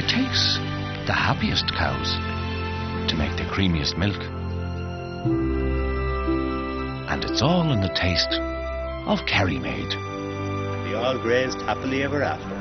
It takes the happiest cows to make the creamiest milk. And it's all in the taste of Kerrymaid. They all grazed happily ever after.